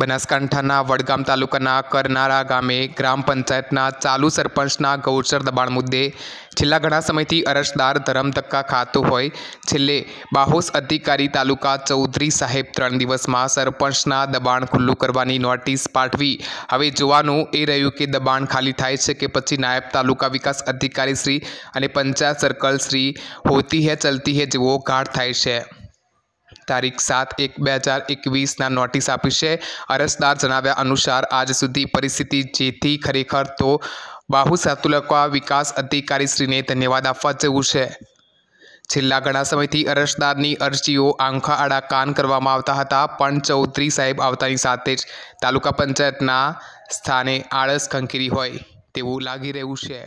બનાસકાંઠાના વડગામ તાલુકાના કરનારા ગામે ગ્રામ પંચાયતના ચાલુ સરપંચના ગૌચર દબાણ મુદ્દે છેલ્લા ઘણા સમયથી અરજદાર ધરમધક્કા ખાતું હોય, છેલ્લે બાહોસ અધિકારી તાલુકા ચૌધરી સાહેબ ત્રણ દિવસમાં સરપંચના દબાણ ખુલ્લું કરવાની નોટિસ પાઠવી. હવે જોવાનું એ રહ્યું કે દબાણ ખાલી થાય છે કે પછી નાયબ તાલુકા વિકાસ અધિકારી શ્રી અને પંચાયત સર્કલ શ્રી હોતી હે, ચલતી હે, જેવો ગાઢ થાય છે. તારીખ સાત એક બે હજાર એકવીસના નોટિસ આપી છે. અરજદાર જણાવ્યા અનુસાર આજ સુધી પરિસ્થિતિ જેથી ખરેખર તો બાહુ સાતુલકા વિકાસ અધિકારીશ્રીને ધન્યવાદ આપવા જેવું છે. છેલ્લા ઘણા સમયથી અરજદારની અરજીઓ આંખા આડા કાન કરવામાં આવતા હતા, પણ ચૌધરી સાહેબ આવતાની સાથે જ તાલુકા પંચાયતના સ્થાને આળસ ખંખેરી હોય તેવું લાગી રહ્યું છે.